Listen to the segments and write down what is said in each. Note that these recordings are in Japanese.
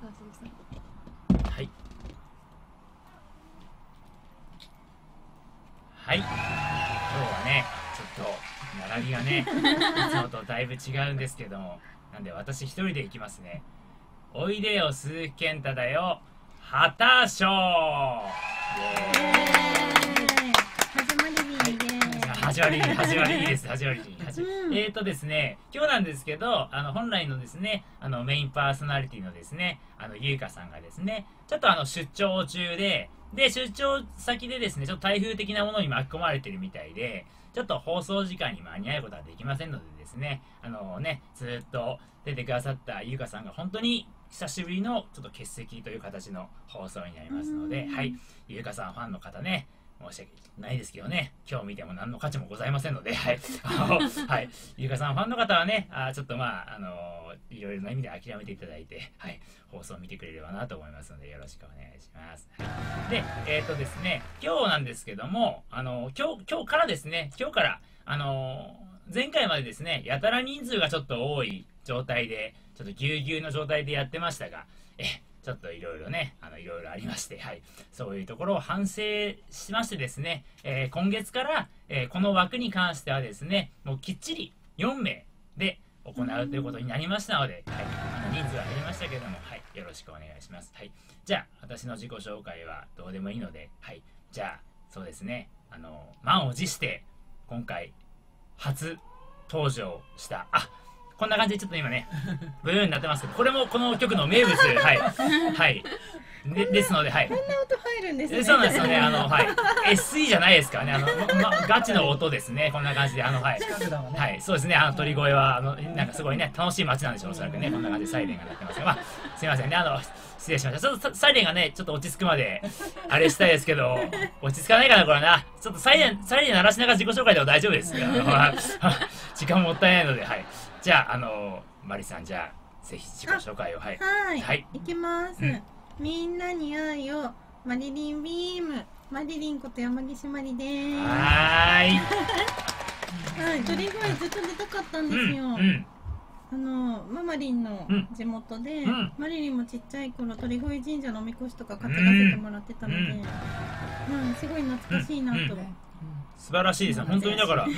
はい。はい。今日はねちょっと並びがねいつもとだいぶ違うんですけどもなんで私一人で行きますね。おいでよ鈴木健太だよ。旗賞イエー。イ始まりにで始まり始まりいいです 始まり始まり。うん。えーとですね今日なんですけどあの本来のですねあのメインパーソナリティのですねあのゆうかさんがですねちょっとあの出張中でで出張先でですねちょっと台風的なものに巻き込まれてるみたいでちょっと放送時間に間に合うことはできませんのでですねあのねずっと出てくださったゆうかさんが本当に久しぶりのちょっと欠席という形の放送になりますのでうん。はい。ゆうかさんファンの方ね申し訳ないですけどね、今日見ても何の価値もございませんので、はい。はい。ゆうかさんファンの方はね、あちょっとまあ、あのいろいろな意味で諦めていただいて、はい。放送を見てくれればなと思いますので、よろしくお願いします。はい、で、えっ、とですね、今日なんですけども、あの今日、今日からですね、今日から、あの前回までですね、やたら人数がちょっと多い状態で、ちょっとぎゅうぎゅうの状態でやってましたが、え、ちょっといろいろね、あの、いろいろありまして、はい。そういうところを反省しましてですね、えー今月から、えーこの枠に関してはですね、もうきっちり4名で行うということになりましたので、はい。あの人数は減りましたけども、はい。よろしくお願いします。はい。じゃあ、私の自己紹介はどうでもいいので、はい。じゃあ、そうですね、あの、満を持して、今回、初登場した、あこんな感じでちょっと今ね、ブルーになってますけど、これもこの曲の名物、はい。はい。でですので、はい。こんな音入るんですねえそうなんですよね。あの、はい。SE じゃないですからね。あの、ま、ガチの音ですね。こんな感じで、あの、はい。はい、そうですね。あの、鳥越は、あの、なんかすごいね、楽しい街なんでしょう、おそらくね。こんな感じでサイレンが鳴ってますが、まあ、すいませんね。あの、失礼しました。ちょっとサイレンがね、ちょっと落ち着くまで、あれしたいですけど、落ち着かないかな、これな。ちょっとサイレン、サイレン鳴らしながら自己紹介でも大丈夫です時間もったいないので、はい。じゃあ、あの、マリさん、じゃあ、ぜひ自己紹介を、はい。はい、はい。いきます、うん。みんなに愛をマリリンビーム。マリリンこと山岸まりです。ははーい。い。鳥声ずっと出たかったんうですよ、ん、うん。あのママリンのうん地元で、うん。マリリンもちっちゃい頃鳥越神社のおみこしとか担がせてもらってたので、ううんんすごい懐かしいなと、うん素晴らしいですね。本当にだから、うん。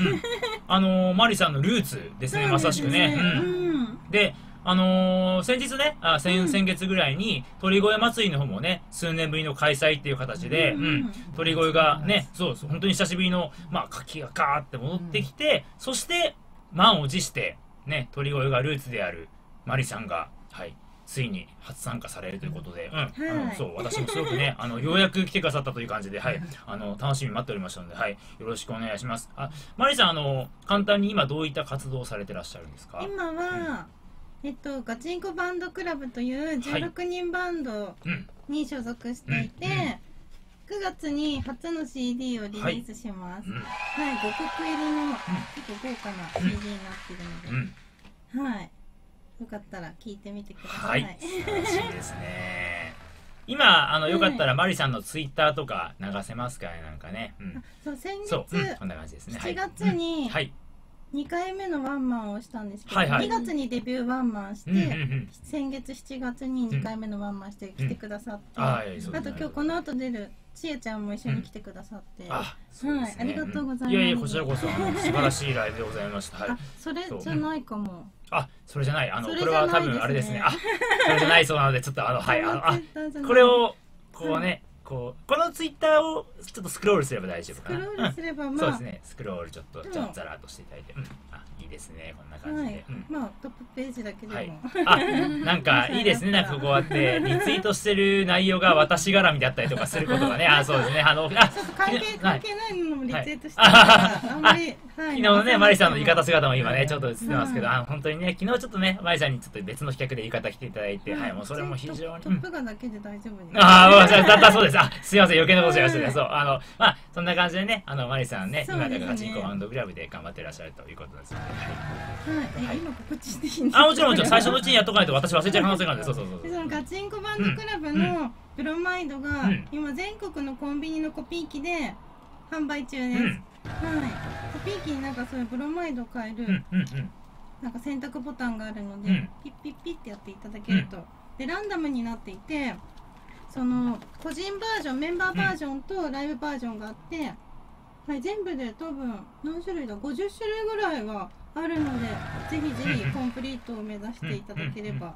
あのーマリさんのルーツですね、まさしくね。ううん。んで、あのー先日ね、あ先先月ぐらいに鳥越祭りの方もね、数年ぶりの開催っていう形で、ううんん、鳥越がね、そうそう、本当に久しぶりの、まあ、活気がガーって戻ってきて、そして、満を持して、ね、鳥越がルーツであるマリさんが、はい、ついに初参加されるということで、うん、あのはいそう、私もすごくね、あの、ようやく来てくださったという感じで、はい、あの、楽しみに待っておりましたので、はい、よろしくお願いします。あ、マリさん、あの、簡単に今どういった活動をされてらっしゃるんですか？今は、えっと、ガチンコバンドクラブという16人バンドうん。に所属していて、うんうん9月に初の CD をリリースします。うん。はい、5曲入りの結構豪華な CD になってるので、うん。はい。よかったら聴いてみてくださ。はいい、素晴らしいですね。今、あの、よかったら、マリさんのツイッターとか流せますかね、なんかね。うん。そう、先日、そう、うん、こんな感じですね。はい7月にうんはい。2回目のワンマンをしたんですけど、はいはい2月にデビューワンマンして、うんうんうん。先月7月に2回目のワンマンして来てくださって、うんうあと今日この後出るちえちゃんも一緒に来てくださって、うですね。はいありがとうございますんいやいや、こちらこそ、素晴らしいライブでございました。はいあ。それじゃないかも。あ、それじゃない。あの、そこれは多分あれですね。あ、それじゃないそうなので、ちょっとあの、はい、あの、あ、これを、こうね、こう、このツイッターをちょっとスクロールすれば大丈夫かな。スクロールすれば、うんまあ、そうですね。スクロールちょっと、でもちょっとしていただいて。うん。あ、いいですね。こんな感じはい。でうん。まあトップページだけでも、はい。あ、なんかいいですね。なんかこうやってリツイートしてる内容が私絡みだったりとかすることがね。あ、そうですね。あの、あ、関係はい関係ないのもリツイートしてはいるから、あんまり、はい、昨日のね、マリさんの浴衣す姿も今ね、ちょっと映ってますけど、はい。あ本当にね、昨日ちょっとね、マリさんにちょっと別の企画で浴衣着ていただいて、はい、もうそれも非常に。トップガンだけで大丈夫に、ああ、もうだだったそうです。あ、すいません、余計なことしました。ね。そう、あの、まあ、そんな感じでね、あの、マリさんね、今ね。だからガチンコバンドクラブで頑張ってらっしゃるということです。ので、はい。はい、え、はい今告知していいんですか？あ、もちろんもちろん、最初のうちにやっとかないと私忘れちゃう可能性があるんで、そうそうそう。でそのガチンコバンドクラブのブロマイドが、うん。今全国のコンビニのコピー機で販売中です、コピー機になんかそういうブロマイドを買える、うん、うん、うん。なんか選択ボタンがあるので、うん。ピッピッピッってやっていただけると、でランダムになっていてその個人バージョンメンバーバージョンとライブバージョンがあって、はい、全部で多分何種類だ？50種類ぐらいはあるのでぜひぜひコンプリートを目指していただければ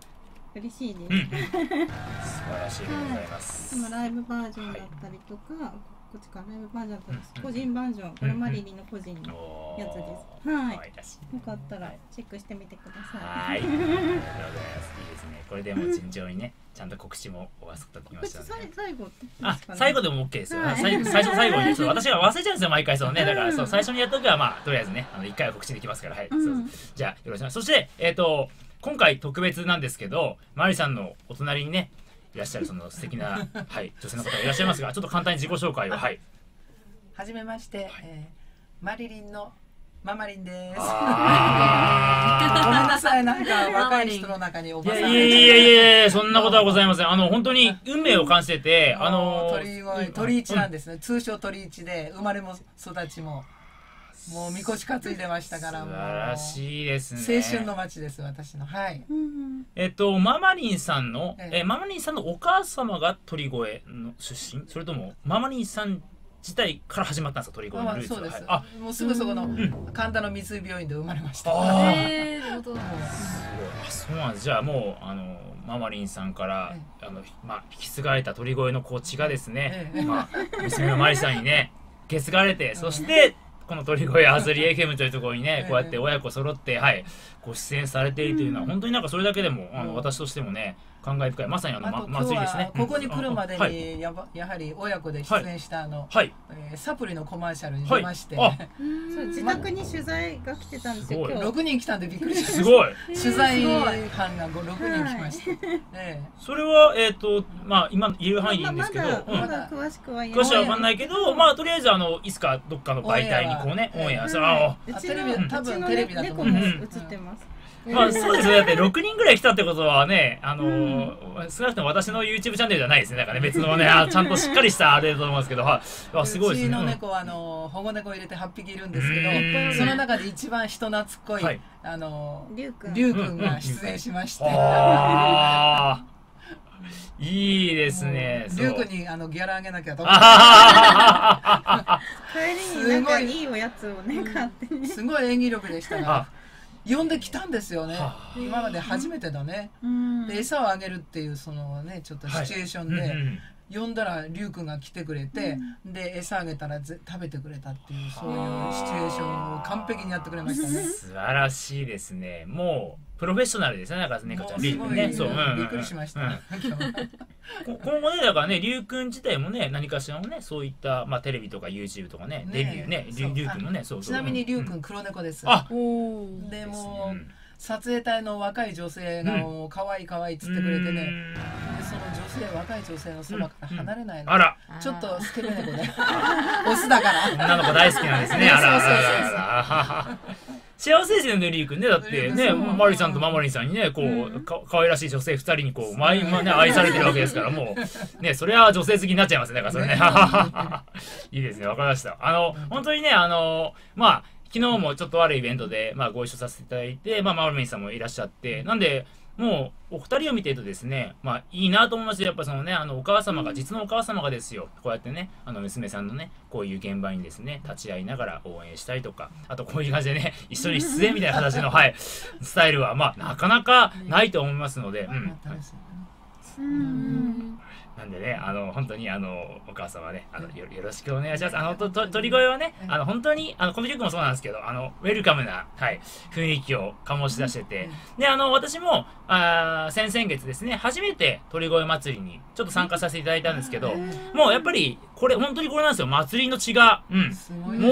嬉しいです。素晴らしいでございます。そのライブバージョンだったりとか、こっちかライブバージョンだったりうん個人バージョンこれマリリンの個人のやつですはい可愛らしいかったらチェックしてみてください。はい。ありがとうございます。いいですね。これでもう順調にね、ちゃんと告知もおわすことできましたので。最後ってあ、最後でも OK ですよ。はい最初最後に、そう私が忘れちゃうんですよ、毎回そのね。だから、そう、最初にやっとけば、まあ、とりあえずね、あの、一回は告知できますから、はい。うんじゃあ、よろしくお願いします。そして、えっ、と、今回特別なんですけど、マリさんのお隣にね、いらっしゃるその素敵な、はい、女性の方がいらっしゃいますが、ちょっと簡単に自己紹介を、はい。はじめまして、えーマリリンのママリンです。ごめんあなさい、なんか若い人の中におーいやばさんいやいやいやいや、そんなことはございません。あの、本当に運命を感じてて、あのー、鳥越鳥一なんですね、通称鳥一で生まれも育ちももうみこし担いでましたから素もう。晴らしいですね。青春の街です私の。はい。うんえっと、ママリンさんの、ええ。えママリンさんのお母様が鳥越の出身？それとも、ママリンさん自体から始まったんですか鳥越まあのルーツは？そうです、はい。あ、もうすぐそこのうん神田の三井病院で生まれました。あー。えー、本当だすごい。あ、そうなんです。じゃあもう、あの、ママリンさんから、あの、まあ、引き継がれた鳥越のこう血がですね、ええ。まあ、娘のマリさんにね、受け継がれて、そして、この鳥越アズリ FM というところにねえ、えこうやって親子揃って、はい、ご出演されているというのは、本当になんかそれだけでも、あの、うん。私としてもね、感慨深い。まさにあの、ま祭りですね。は。ここに来るまでにやばやはり親子で出演したあの、はい。えーサプリのコマーシャルにはい。出まして、あ。そう自宅に取材が来てたんですよすごい。今日。6人来たんでびっくりしました。すごい。取材班が6人来ました、えそれは、えっ、と、まあ、今言える範囲でいいんですけど、まだ詳しくは言え詳しくは分かんないけど、まあ、とりあえず、あの、いつかどっかの媒体にこうね、オンエア、オンエアそれは、うちあテレビの多分テレビだと思猫もうん映ってます。まあ、そうですね。だって、6人ぐらい来たってことはね、あのー少なくとも私の YouTube チャンネルじゃないですね。なんかね、別のね、あちゃんとしっかりしたあれだと思うんですけど、はい。あ、すごいですね。うちのうん猫はあの保護猫入れて8匹いるんですけうんどその中で一番人懐っこい、はいあのりゅうくん。が出演しまして、ああ。いいですね。りゅうくんに。にあのギャラあげなきゃとあ 帰りになんかいいおやつをね買ってね。すごい演技力でしたあが呼んできたんですよね。はあ。今まで初めてだね。うん。で餌をあげるっていうそのねちょっとシチュエーションうんうでん呼んだらりゅうくんが来てくれてで餌あげたらぜ食べてくれたっていうそういうシチュエーションを完璧にやってくれましたね。素晴らしいですね。もう、プロフェッショナルですね。なんかね、もかちゃ。うんね。そう、うんうん。うんびっくりしました、うん。今後ね、だからね、りゅうくん自体もね、何かしらのね、そういった、まあ、テレビとか YouTube とかね、ねデビューね、りゅそう。りゅうくんもね、そうそう。ちなみにりゅうくうん黒猫です。あおー。でですね。もうん撮影隊の若い女性がもう可愛い可愛いっつってくれてね、でその女性若い女性のそばから離れないの、あら、ちょっとスケベ猫で。オスだから。女の子大好きなんですね。あら、あそうそうそう。ら、あら。幸せですよね、りゅうくんね。だってね、マリさんとマモリンさんにね、こう、か可愛らしい女性二人にこう、ままね、愛されてるわけですから、もう、ね、それは女性好きになっちゃいますね。だからそれね。いいですね、わかりました。あの、本当にね、あの、まあ、昨日もちょっとあるイベントで、まあ、ご一緒させていただいて、まあ、マルミンさんもいらっしゃって、なんで、もう、お二人を見てるとですね、まあ、いいなと思いますやっぱそのね、あの、お母様が、実のお母様がですよ、こうやってね、あの、娘さんのね、こういう現場にですね、立ち会いながら応援したりとか、あとこういう感じでね、一緒に出演みたいな形の、はい、スタイルは、まあ、なかなかないと思いますので、うんなんでね、あの、本当に、あの、お母様ね、あの、よよろしくお願いします。あの、と、と、鳥越はね、あの、本当に、あの、この曲もそうなんですけど、あの、ウェルカムな、はい、雰囲気を醸し出してて、で、あの、私も、あー先々月ですね、初めて鳥越祭りに、ちょっと参加させていただいたんですけど、もうやっぱり、これ、本当にこれなんですよ、祭りの血が、うん。すごいで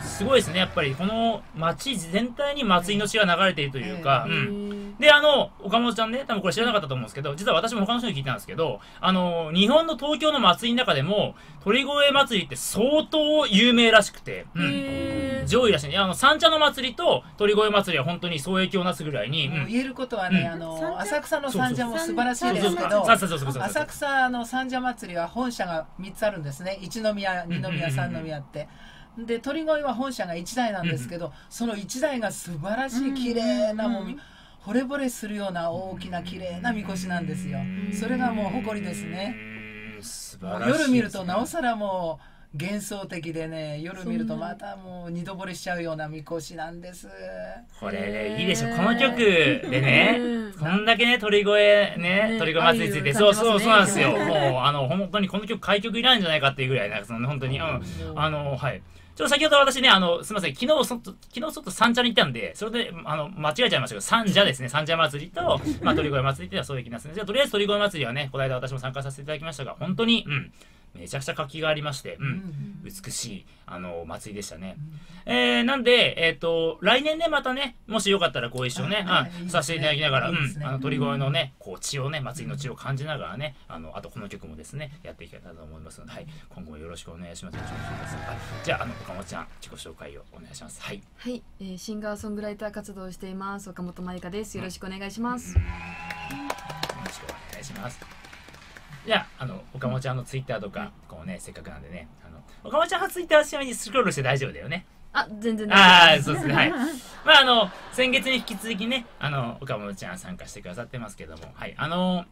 すごいですね、やっぱり、この街全体に祭りの血が流れているというか、えうん。で、あの、岡本ちゃんね、多分これ知らなかったと思うんですけど、実は私も他の人に聞いたんですけど、あの、日本の東京の祭りの中でも、鳥越祭りって相当有名らしくて、うん。へ上位らしいね。あの、三茶の祭りと鳥越祭りは本当に双益をなすぐらいに、うん。言えることはね、うんあの浅草の三社も素晴らしい。ですけど。浅草の三社祭りは本社が3つあるんですね一宮二宮三宮って。で鳥越は本社が1台なんですけど、その1台が素晴らしい綺麗なもうみ惚れ惚れするような大きな綺麗なみこしなんですよ。それがもう誇りですね。夜見るとなおさらもう幻想的でね夜見るとまたもう二度惚れしちゃうようなみこしなんです。これねいいでしょこの曲でねうん。こんだけね鳥越ねね鳥越祭りについてそうそうそうなんですよ。もうあの本当にこの曲開曲いらないんじゃないかっていうぐらいなんかその本当にうんうん。あのはいちょっと先ほど私ね、あの、すみません、昨日そ、昨日ちょっと三茶に行ったんで、それで、あの、間違えちゃいましたけど、三茶ですね、三茶祭りと、まあ、鳥越祭りっていうのはそういう気なんですね。じゃあ、とりあえず鳥越祭りはね、この間私も参加させていただきましたが、本当に、うん、めちゃくちゃ活気がありまして、うん、美しい、あの、お祭りでしたね。えー、なんで、えっ、と、来年ね、またね、もしよかったらご一緒ね、うんさせていただきながら、いいですね。うん、あの、鳥越のね、こう、血をね、祭りの血を感じながらね、あの、あとこの曲もですね、やっていきたいなと思いますので、はい、今後もよろしくお願いします。よろしくお願いします。はい、じゃあ、あの、岡本ちゃん、自己紹介をお願いします。はい。はい、えーシンガーソングライター活動をしています岡本舞香です。よろしくお願いします、よろしくお願いします。じゃあ、あの、岡本ちゃんのツイッターとか、こうね、せっかくなんでね、あの、岡本ちゃんのツイッターはちなみにスクロールして大丈夫だよね。あ全然ああ、そうですね。はい。まあ、あの、先月に引き続きね、あの、岡本ちゃん参加してくださってますけども、はい。あの、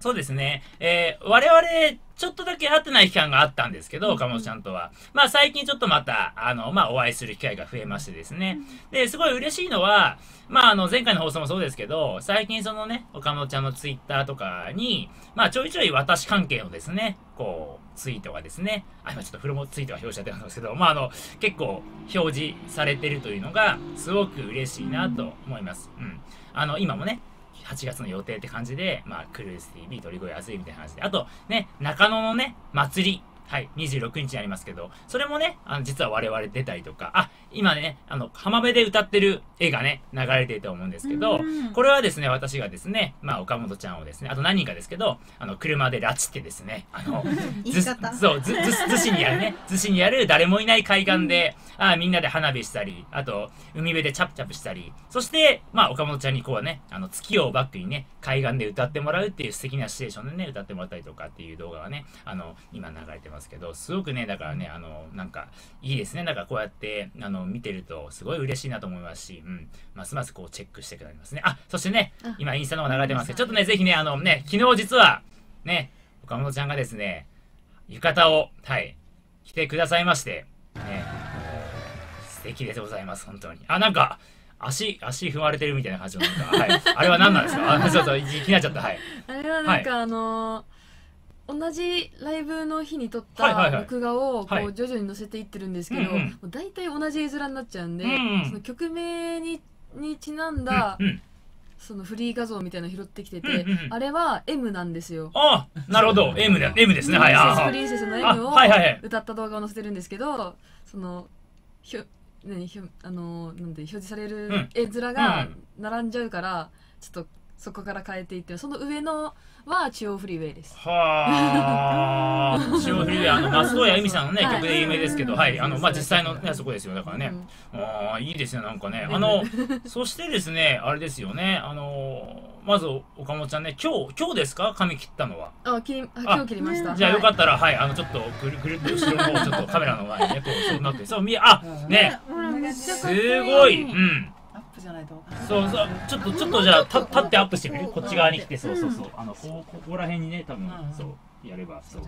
そうですね。えー我々、ちょっとだけ会ってない期間があったんですけど、岡本ちゃんとは。まあ、最近ちょっとまた、あの、まあ、お会いする機会が増えましてですね。で、すごい嬉しいのは、まあ、あの、前回の放送もそうですけど、最近そのね、岡本ちゃんのツイッターとかに、まあ、ちょいちょい私関係のですね、こう、ツイートがですね、あ、今ちょっとフロモツイートが表示されてるんですけど、まあ、あの、結構表示されてるというのが、すごく嬉しいなと思います。うん。あの、今もね、8月の予定って感じで、まあ、クルーズ TV、鳥越安いみたいな話で、あと、ね、中野のね、祭り、はい、26日にありますけど、それもね、あの、実は我々出たりとか、あ、今ね、あの、浜辺で歌ってる絵がね、流れていると思うんですけど、うん。これはですね、私がですね、まあ、岡本ちゃんをですね、あと何人かですけど、あの、車で拉致ってですね、あの、ずそう、ず、ず、逗子にあるね、逗子にある誰もいない海岸で、あみんなで花火したり、あと、海辺でチャプチャプしたり、そして、まあ、岡本ちゃんにこうね、あの、月をバックにね、海岸で歌ってもらうっていう素敵なシチュエーションでね、歌ってもらったりとかっていう動画がね、あの、今流れてますけど、すごくね、だからね、あの、なんか、いいですね。だからこうやって、あの、見てると、すごい嬉しいなと思いますし、うん、ますますこう、チェックしてくなりますね。あ、そしてねあ、今、インスタの方流れてますけど、ちょっとね、ぜひね、あのね、昨日実は、ね、岡本ちゃんがですね、浴衣を、はい、着てくださいまして、ね、素敵でございます、本当に。あ、なんか、足、足踏まれてるみたいな感じの、なんか、はい。あれは何なんですか？あ、そうそう、気になっちゃった、はい。あれはなんか、あのー同じライブの日に撮った録画をこはいう徐々に載せていってるんですけど、大体同じ絵面になっちゃうんで、その曲名ににちなんだ。そのフリー画像みたいなの拾ってきてて、あれは M なんですよ。あなるほど。M だ、M ですね。はい。あプリンセスのあ M を歌った動画を載せてるんですけど、そのひょ何ひょあのなんで表示されるん絵面がうん並んじゃうから、ちょっとそこから変えていってその上のは中央フリーウェイです。はあ。潮降りで、あの、松任谷由実さんのね、はい曲で有名ですけど、はい。あの、まあ、実際のね、そこですよ。だからね。ああ、いいですね、なんかね。あの、そしてですね、あれですよね。あの、まず、岡本ちゃんね、今日、今日ですか？髪切ったのは。あ切りあ今日切りました。じゃあよかっったら、はい、あの、ちょっと、ぐるぐるっと後ろの方、ちょっとカメラの前にね、こう、そうなって、そう、見え、あ、ね、すごい、うん。じゃないとそうそう、ちょっと、ちょっとじゃあ、た立ってアップしてみる？こっち側に来て、そうそうそう。あの、こう、ここら辺にね、多分うん、そう、やれば、そう。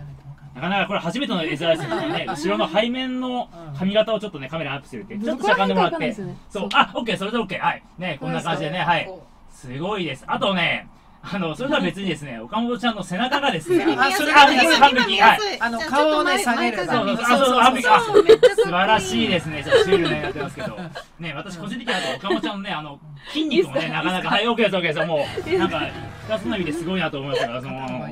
なかんなかこれ初めての絵面ですからね、後ろの背面の髪型をちょっとね、カメラアップするって、ちょっとしゃがんでもらって。そう、あ、オッケー、それでオッケー。はい。ね、こんな感じでね、はい。こすごいです。あとね、あの、それとは別にですね、岡本ちゃんの背中がですね、あそれあ、がはい。あの顔をね下げればそうそうそう、素晴らしいですね。ちょっとシュールなやってますけど。ね、私個人的には岡本ちゃんのね、あの、筋肉もね、なかなか、はい、オッケーです、オッケーです。もう、なんか、二つの意味ですごいなと思いましたから、その、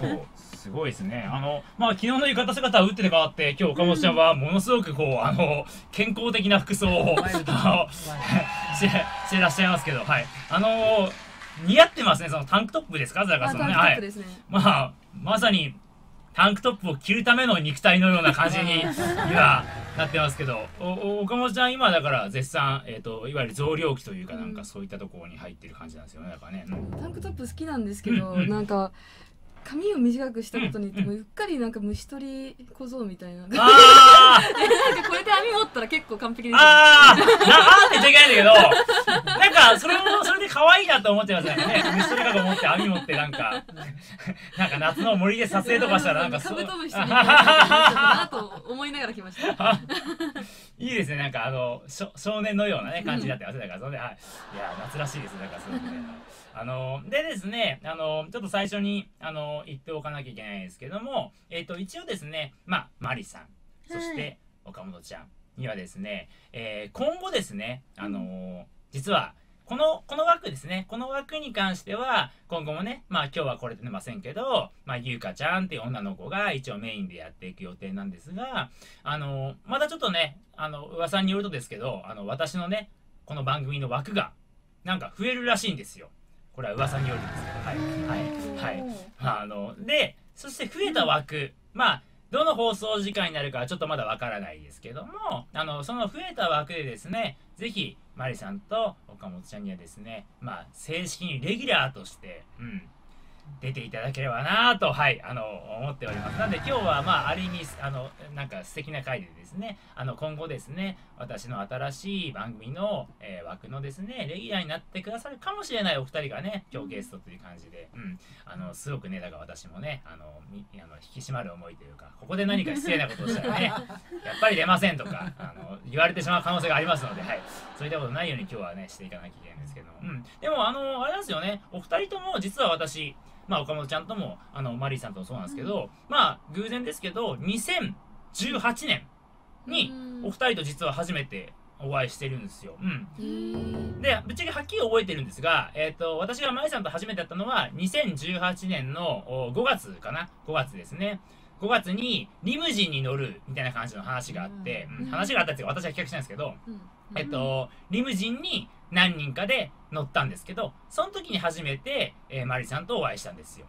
そう、すごいですね。あの、まあ、昨日の浴衣姿は打って変わって、今日岡本ちゃんはものすごくこう、あの、健康的な服装を、あの、して、してらっしゃいますけど、はい。あの、似合ってますね、そのタンクトップですか、ザカあさんのね。はい。まあ、まさに、タンクトップを着るための肉体のような感じに今なってますけど岡本ちゃん今だから絶賛、えー、といわゆる増量期というかなんかそういったところに入ってる感じなんですよねだからね、うん。タンクトップ好きなんですけど、うんうん。なんか髪を短くしたことによってうんもううっかりなんか虫取り小僧みたいな。なんかあこれで網持ったら結構完璧ですああーなあーって言っちゃいけないんだけどなんかそれもそれで可愛いなと思ってますよね。虫取りかご持って網持ってなんかなんか夏の森で撮影とかしたらなんかカブトムシあになと思いながら来ました。いいですね、なんかあの少年のような、ね、感じになってます、だからそれで、はい、いや、夏らしいです、だからそうですね。あのでですね、あのちょっと最初にあの言っておかなきゃいけないんですけども、えっ、と、一応ですね、まあ、マリさん、そして岡本ちゃんにはですね、えー今後ですね、あの実は、この、この枠ですね、この枠に関しては、今後もね、まあ今日はこれ出てませんけど、まあゆうかちゃんっていう女の子が一応メインでやっていく予定なんですが、あの、またちょっとね、あの、噂によるとですけど、あの、私のね、この番組の枠が、なんか増えるらしいんですよ。これは噂によるんですけど、はい。はい。はい。あの、で、そして増えた枠、まあ、どの放送時間になるかはちょっとまだわからないですけども、あの、その増えた枠でですね、ぜひ、マリさんと岡本ちゃんにはですね、まあ、正式にレギュラーとして、うん、出ていただければなと、はい、あの、思っております。なんで今日は、まあ、ある意味、あの、なんか素敵な回でですね、あの、今後ですね、私の新しい番組の、えー枠のですね、レギュラーになってくださるかもしれないお二人がね、今日ゲストという感じで、うん、あの、すごくね、だから私もね、あの、みあの引き締まる思いというか、ここで何か失礼なことをしたらね、やっぱり出ませんとか、あの、言われてしまう可能性がありますので、はい、そういったことないように今日はね、していかなきゃいけないんですけども、うん。でも、あの、あれなんですよね、お二人とも、実は私、まあ、岡本ちゃんとも、あの、マリーさんともそうなんですけど、まあ、偶然ですけど、2018年に、お二人と実は初めてお会いしてるんですよ。うん。で、ぶっちゃけはっきり覚えてるんですが、えっ、と、私がマリさんと初めてやったのは、2018年のお5月かな ?5 月ですね。5月にリムジンに乗るみたいな感じの話があって、うんうん話があったっていうか私は企画したんですけど、うんえっと、リムジンに何人かで乗ったんですけど、その時に初めて、えーマリさんとお会いしたんですよ。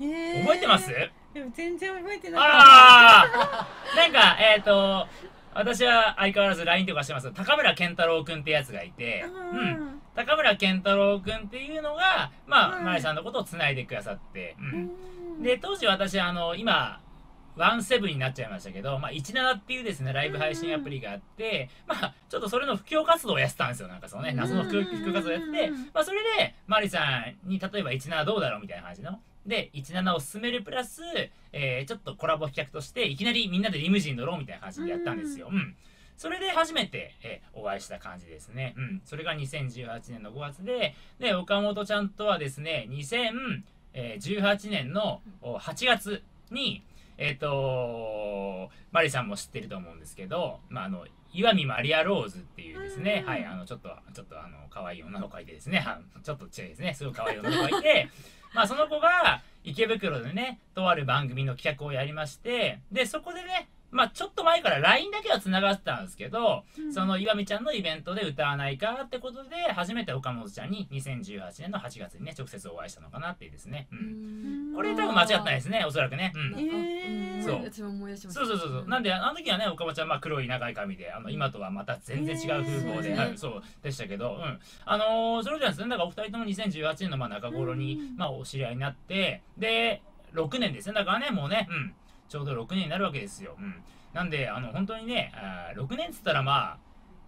うん、へー覚えてます？でも全然覚えてなかっああなんか、えっ、と、私は相変わらず LINE とかしてます高村健太郎くんってやつがいてた。、うん。高村健太郎くんっていうのが、まあ、はいマリさんのことを繋いでくださって、う。うんんで、当時私、あの、今、ワンセブンになっちゃいましたけど、まあ、17っていうですね、ライブ配信アプリがあって、まあ、ちょっとそれの普及活動をやってたんですよ。なんかそのね、謎の普及普及活動をやってまあ、それで、マリさんに、例えば17どうだろうみたいな感じの。で、17を進めるプラス、えー、ちょっとコラボ企画として、いきなりみんなでリムジン乗ろうみたいな感じでやったんですよ。うん。それで初めて、えーお会いした感じですね。うん。それが2018年の5月で、で、岡本ちゃんとはですね、2018年のお8月に、えっ、とマリさんも知ってると思うんですけど、まあ、あの、岩見マリア・ローズっていうですね、うん。はい、あの、ちょっと、ちょっとあの、可愛い女の子がいてですね、はちょっと違いですね、すごい可愛い女の子がいて、まあ、その子が池袋でね、とある番組の企画をやりまして、で、そこでね、まあ、ちょっと前から LINE だけは繋がってたんですけど、うんその岩見ちゃんのイベントで歌わないかってことで、初めて岡本ちゃんに2018年の8月にね、直接お会いしたのかなっていうですね。うん。これ多分間違ってないですね、おそらくね。うん。えーそう私も思い出しましたそうそうそうそう。なんで、あの時はね、岡本ちゃん、まあ、黒い長い髪で、あの、今とはまた全然違う風貌で、えーはい、そうでしたけど、うん。あのーそれじゃですね、だからお二人とも2018年のまあ中頃に、うんまあ、お知り合いになって、で、6年ですね。だからね、もうね、うん。ちょうど6年になるわけですよ。うん。なんで、あの、本当にね、あー6年っつったらまあ、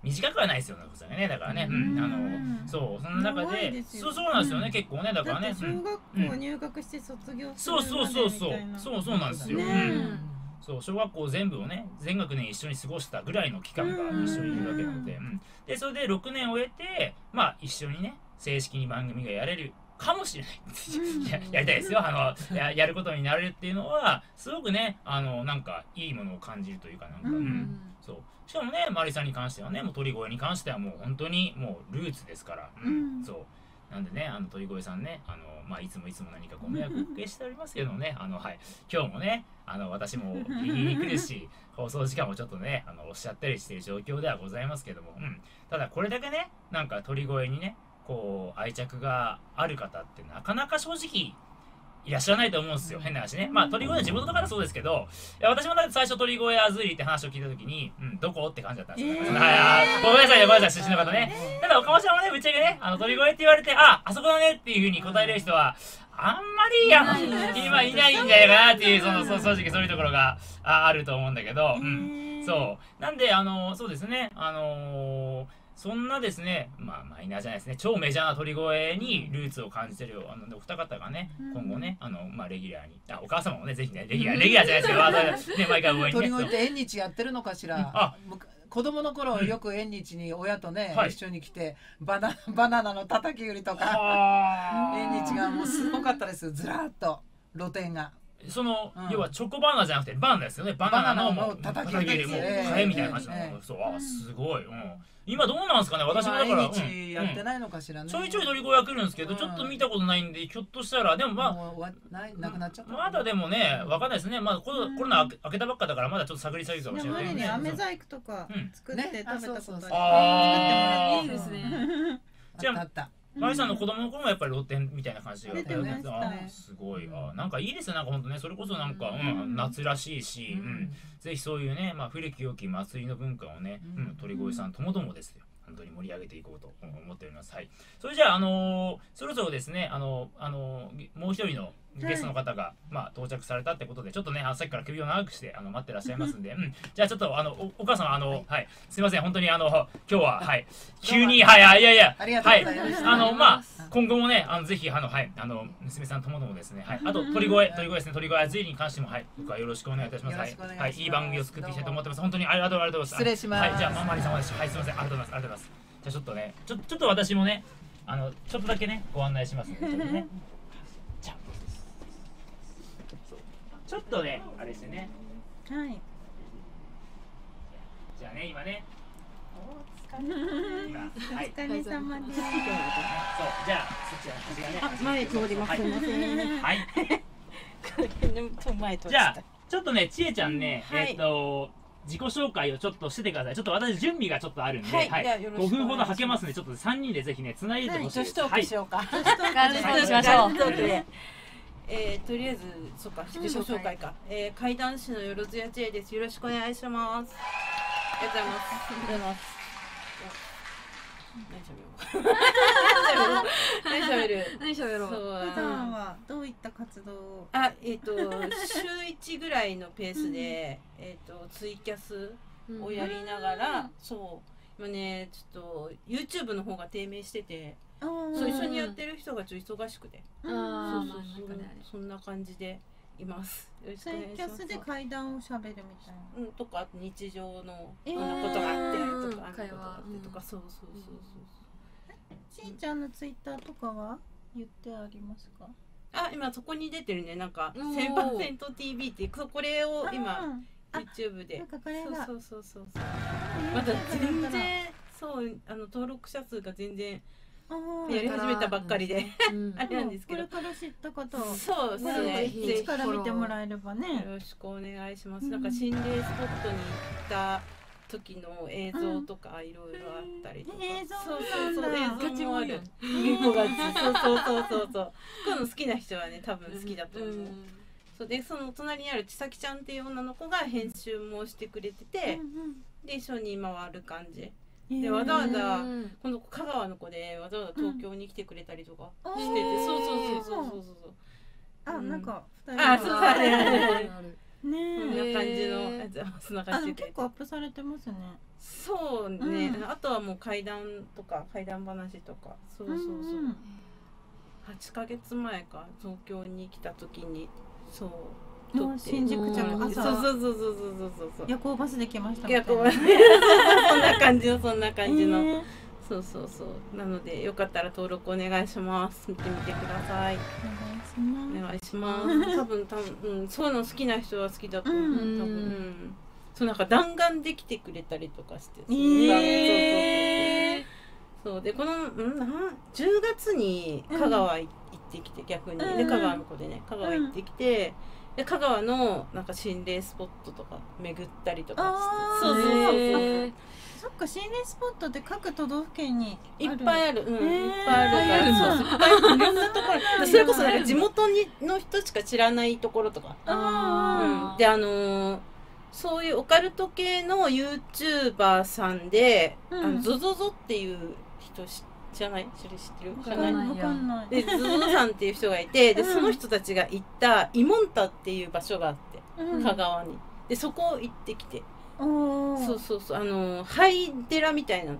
短くはないですよね、だからね。うん。あの、そう、その中で、でそうそうなんですよね、うん。結構ね、だからね。小学校入学して卒業するそうまでそうそうそうみたいな。そうそうなんですよ、ねうん。そう小学校全部をね全学年一緒に過ごしたぐらいの期間が一緒にいるわけなので、うん。でそれで6年を終えてまあ一緒にね正式に番組がやれるかもしれない。うん。ややりたいですよ。あのややることになれるっていうのはすごくねあのなんかいいものを感じるというかなんか、うん。うんそう。しかもねマリさんに関してはねもう鳥越に関してはもう本当にもうルーツですから、うん。そう。なんでねあの鳥越さんねあの、まあ、いつもいつも何かご迷惑をおかけしておりますけどね。あの、はい、今日もねあの私も言いに来るし 放送時間もちょっとねあのおっしゃったりしている状況ではございますけども、うん、ただこれだけねなんか鳥越にねこう愛着がある方ってなかなか正直いらっしゃらないと思うんですよ。変な話ね。まあ鳥越の地元だからそうですけどいや私もだって最初鳥越あずりって話を聞いた時にうんどこ？って感じだったんですよ、えー。はい。はいごめんなさい。ねごめんなさい出身の方ね。ただ岡本さんもねぶっちゃけねあの鳥越って言われてああそこだねっていうふうに答えれる人はあんまりやいないです今いないんじゃないかなっていうそのそう正直そういうところがああると思うんだけど、うん。そう。なんであのそうですね。あのそんなですねまあマイナーじゃないですね。超メジャーな鳥越にルーツを感じてるあのお二方がねうん。今後ねあのまあレギュラーにあお母様もねぜひねレギュラーレギュラーじゃないですけど わざわざね毎回応援鳥越って縁日やってるのかしら？あ。子供の頃よく縁日に親とね、はい。一緒に来てバナバナナの叩き売りとか縁日がもうすごかったです。ずらっと露店が。その、うん。要はチョコバナナじゃなくてバナナですよね。バナナのバナナのもう叩き叩き入れもうええ替えみたいな感じの、ええ。そう。あすごい、うん、今どうなんですかね私もだから、今縁日やってい、ないのかしらね、うんちょいちょい鳥越は来るんですけど、うん。ちょっと見たことないんでひょっとしたらでもまあもう終わないなくなっちゃった。まだでもね、わかんないですね。まだコロコロナ明けたばっかだから、まだちょっと探り探りかもしれないね。でもあれね飴細工とかうん。作って食べたことね。あそうそうそう。あー。あいいですね。じゃああったあったマリさんの子供の頃もやっぱり露店みたいな感じで出てましたね。あすごい。あなんかいいですねなんか本当ねそれこそなんか、ううんん、夏らしいし、ううん。んぜひそういうね、まあ、古き良き祭りの文化をね、ううんん鳥越さんともどもですよ。本当に盛り上げていこうとうん思っております。はい。それじゃあ、あのーそろそろですね、あのあのもう一人のゲストの方が、まあ、到着されたってことで、ちょっとね、あのさっきから首を長くしてあの待ってらっしゃいますんで、うん、じゃあちょっとあのおお母様、あの、はい、すみません、本当にあの今日は、はい、急に、はい、はいいやい。や、ありがとうはい、あの、まあ、今後もね、あのぜひ、あの、はい、あの、娘さんともどもですね、はい、あと、鳥越、鳥越ですね、鳥越あずいに関しても、はい、僕はよろしくお願いいたします。はい。はい、いい番組を作っていきたいと思ってます。本当にありがとう、ございます。失礼します。はい、じゃあ、まんまり様です。はい、すみません、ありがとうございます、ありがとうございます。じゃあ、ちょっとね、ちょ、ちょっと私もね、あの、ちょっとだけね、ご案内しますね。ちょっとね。ちょっとね、あれですよね。はい。じゃあね、今ね、今、おはい。疲れ様です。そう、じゃあ、そっちの端がね。あ前通ります。すいません。はい。じゃあ、ちょっとね、ちえちゃんね、はい。えっ、と、自己紹介をちょっとしててください。ちょっと私、準備がちょっとあるんで、はい。じゃあよろしく5分ほどはけますんで、ちょっと3人でぜひね、つないでてほしいです。女子トークしようか、ガールズトークしましょうえー、とりあえずそうか自己紹介か、えー、怪談師のよろずやちえです。よろしくお願いします。ありがとうございます。ありがとうございます。何しゃべる何しゃべる？何しゃべろう普段はどういった活動を？あえっ、と週一ぐらいのペースで、えっ、とツイキャスをやりながら、そう。今ねちょっと YouTube の方が低迷してて、そう一緒にやってる人がちょっと忙しくて、あーそうまあそうそうね。そんな感じでいます。ツイキャスで階段をしゃべるみたいな。うんとか日常のえーこんなことがあってとか、あんなことがあってとか、そうそうそうそうちーちゃんのツイッターとかは言ってありますか？あ今そこに出てるね。なんか千パーセント TV ってそうこれを今あ YouTube で。そうそうそうそうまだ全然そうあの登録者数が全然やり始めたばっかりで。うん。あれなんですけど。これから知った方はそうですね。一から見てもらえればね。よろしくお願いします、うんなん。か心霊スポットに行った時の映像とかいろいろあったりとか、うん。映像そうなんだそうそう映像もある。ガ結構ガチそう そうそうそうそう。この好きな人はね多分好きだと思う、うん。そうでその隣にある千咲ちゃんっていう女の子が編集もしてくれてて、で一緒に回る感じ。うんでわざわざうんこの川の子でわざわざ東京に来てくれたりとかうん。してて、おー。そうそうそうそうそうそうあうん。なんか二あそうそう。あるあるあるあるこんねな感じのやつをつなあがってて結構アップされてますね。そうね、うん。あとはもう怪談とか怪談話とか。そうそうそう、んん。8ヶ月前か東京に来た時にそう。もう新宿ちゃんそう朝。そうそうそうそうそうそうそう。夜行バスで来ましたみたいな。そんな感じのそんな感じの、え。ーそうそうそう。なのでよかったら登録お願いします。見てみてください。お願いします。お願いします。多分多分、うん、そういうの好きな人は好きだと思う、うん。多分。うんそうなんか弾丸できてくれたりとかして。えー。そうそうそうでこのうんなん10月に香川い行ってきて逆に、うん。で香川の子でね香川行ってきて、で香川のなんか心霊スポットとか巡ったりとかして。そうそうそう。そうそっか心霊スポットって各都道府県にいっぱいいある、うん、いっぱいあるから、そうそういっぱいいろんなところ、それこそなんか地元にの人しか知らないところとか、あうん、であのーそういうオカルト系の YouTuber さんで、うん。あのゾゾゾっていう人知知らない？知る知ってる？わ知らなわかんない。でゾゾゾさんっていう人がいて でうん。その人たちが行ったイモンタっていう場所があってうん。香川に。でそこ行ってきてそうそうそうあのー灰寺みたいな。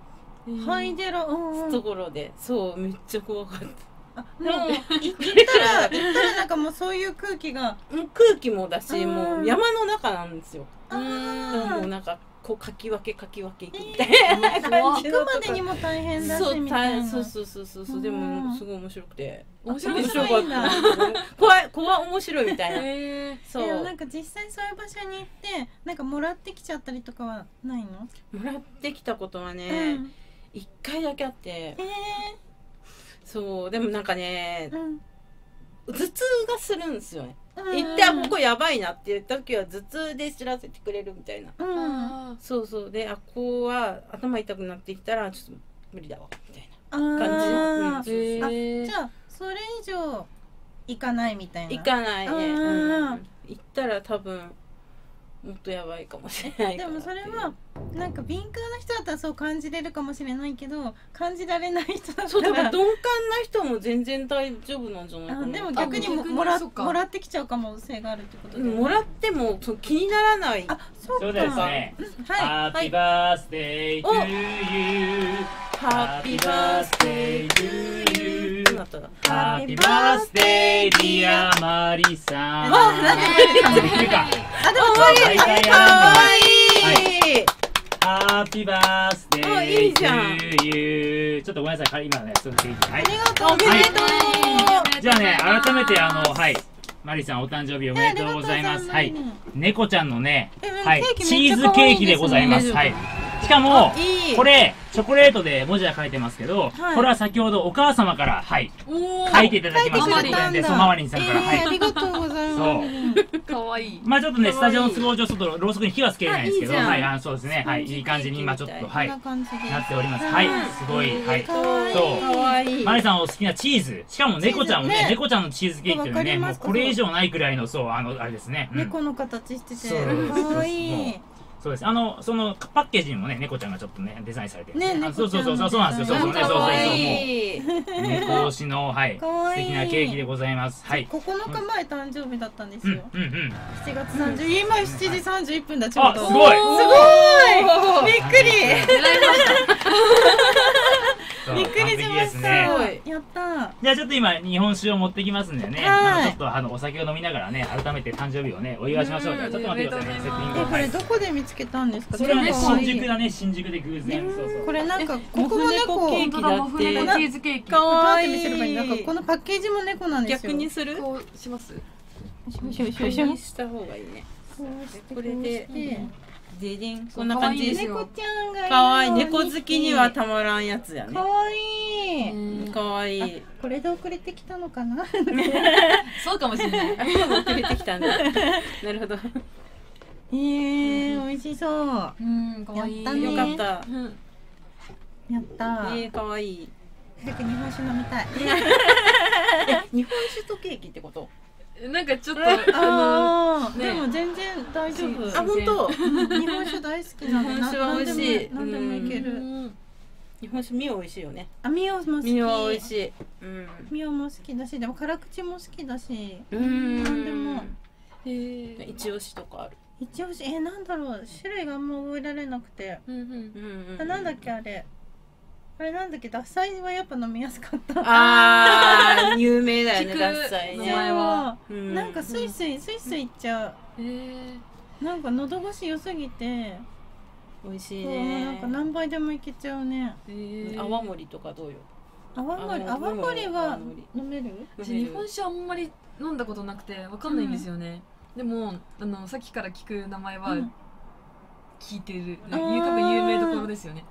ハイデラうんうん。ところで。そうめっちゃ怖かった。あでもい行ったら 行ったらなんかもうそういう空気が。空気もだし、うん。もう山の中なんですよ。もうなんかこうかき分けかき分けいくみたいな 感じ行くまでにも大変だそうしみたいな。そうそうそうそうそうでうんもすごい面白くて。面白い面白かった。怖い怖い面白いみたいな。へそう。でもなんか実際そういう場所に行ってなんかもらってきちゃったりとかはないの、もらってきたことはうねん。一、回だけあって。えそうでもなんかねーうん頭痛がするんですよね。うん。行ってあここやばいなっていう時は頭痛で知らせてくれるみたいな。うん。あそうそう。であここは頭痛くなってきたらちょっと無理だわみたいあな感じ、うん。あへじゃあそれ以上行かないみたいな。行かないね、うん。うん。行ったら多分もっとやばいかもしれないでもそれはなんか敏感な人だったらそう感じれるかもしれないけど感じられない人だったらそうだから鈍感な人も全然大丈夫なんじゃないかな。あでも逆にももらもらってきちゃう可能性があるってことで、もらってもそう気にならない。あそうか。そうですね。はい Happy birthday to you. ハッピーバースデー to you. どうなったら Happy birthday dear マリさん。あなんでできるか。あでもそういう大体かわいい、Happy あ birthday いいじゃん.ちょっとごめんなさい。今ね、ちょっとケーキはいあ。りがとうおめでとう、じゃあね、改めてあの、はい。マリさんお誕生日おめでとうございます。はい。猫ちゃんのねえ、はいチーズケーキでございます。はい。しかも、いい。これ、チョコレートで文字が書いてますけど、はい。これは先ほどお母様から、はい、お書いていただきました書いてくれたんだ。で、そう、ママリンさんから、えーはい。ありがとうございます。そう。かわいい。まあちょっとね、スタジオの都合上、ちょっとろうそくに火はつけれないんですけど、あいいじゃん。はい、あのそうですね、はい、いい感じに今ちょっと、はい、こんな感じで。なっております。はい、すごい、はい。かわいいそう。かわいい。マリさんお好きなチーズ、しかも猫ちゃんもねチーズ、ね。猫ちゃんのチーズケーキっていうのね、もうわかります。これ以上ないくらいの、そう、あの、あれですね。うん。猫の形してて。そうかわいいそうです。あの、そのパッケージにもね、猫ちゃんがちょっとね、デザインされてるねあそうそうそうそう、そうなんですよ。そうそうそうそうそう。猫推しの、はい、素敵なケーキでございます。はい。9日前誕生日だったんですうんよ、うんうん。7月30今7時31分だちょうあ、どすごい。すごいびっくり びっくりしました。すごいやったじゃあちょっと今日本酒を持ってきますんでね、はい。あのちょっとあのお酒を飲みながらね改めて誕生日をねお祝いしましょう。じゃあちょっと待ってくださいね。セッティングえこれどこで見つけたんですか？それはね新宿だね新宿で偶然。そうそう。これなんかここも猫。猫ケーキだモフネコチだってーズケーキかわパッいいて見せればいいなんかこのパッケージも猫なんですよ。逆にする？こうします。ししょしょ。逆にした方がいいね。これでででんこんな感じ可愛いですよ猫ちゃんがいるの。かわい。い猫好きにはたまらんやつやね。かわい。いうん。かわい。いこれで遅れてきたのかな？そうかもしれない。遅れてきたんだ。なるほど。えー、美味しそう。うんかわい。いやったね。よかった。うんやった。えー、かわい。い早く日本酒飲みたい。え日本酒とケーキってこと？なんかちょっとああー、ねでも全然大丈夫。あ本当？日本酒大好きなんで日本酒は美味しい。な何でも何でもいけのる日本酒ミオ美味しいよね。あみおも好き。ミオは美味しい。うん。みおも好きだしでも辛口も好きだしうん。何でも。へえ一押しとかある？一応し？えなんだろう。種類があんま覚えられなくて。うんうんうんうん。あなんだっけあれあれなんだっけ獺祭はやっぱ飲みやすかった。あー有名だよね聞く。ダッサイ名ね前は。そううん。なんかスイスイスイスイいっちゃへえうなんか喉越し良すぎて。美味しいそうなんねか何杯でもいけちゃうね。泡盛とかどうよ？泡盛あ泡盛は飲める？私日本酒あんまり飲んだことなくてわかんないんですよね、でもあのさっきから聞く名前はうん。聞いてる、あー。有多分有名どころですよね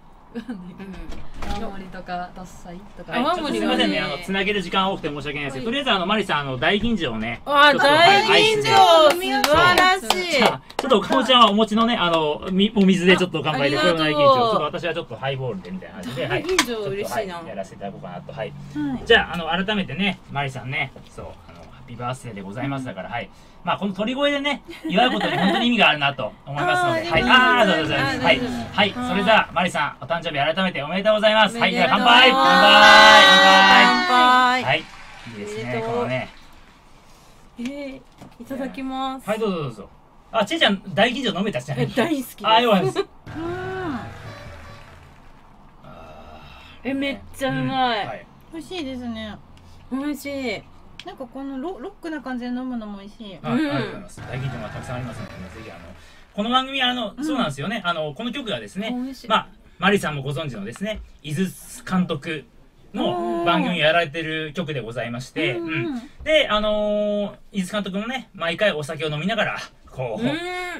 青森とか獺祭とか、はい、すみませんね、あのつなげる時間多くて申し訳ないですけど、とりあえずあのマリさんあの大吟醸をね、あちょっと大吟はい醸素晴らしい。じゃあちょっと岡本ちゃんはお持ちのね、あのみお水でちょっと乾杯で、あこれも大吟醸、ちょっと私はちょっとハイボールでみたいな感じで、はい、大吟醸嬉しいな。はいやらせていただこうかなと、はい。はい。じゃああの改めてね、マリさんね、そうピーバースデーでございますだから、はい。まあこの鳥越でね、祝うことに本当に意味があるなと思いますので、はい。ああー、そうそうそう、はい、はい、それじゃあマリさんお誕生日改めておめでとうございます。はい、では乾杯、乾杯、乾杯。はい、いいですね、このね。えーいただきますはい、どうぞどうぞ。あ、ちえちゃん、大吟醸飲めたじゃん。え大好きですあ、よかったです。うんえめっちゃうまい。美味しいですね美味しいなんかこのロロックな感じで飲むのも美味しいあありがとうございます。大吟醸がたくさんありますので、ね、ぜひあのこの番組はあの、そうなんですよね。あのこの曲がですねまあマリさんもご存知のですね、伊豆監督の番組をやられてる曲でございまして、うんうんで、あのー伊豆監督もね、毎回お酒を飲みながらこう。うん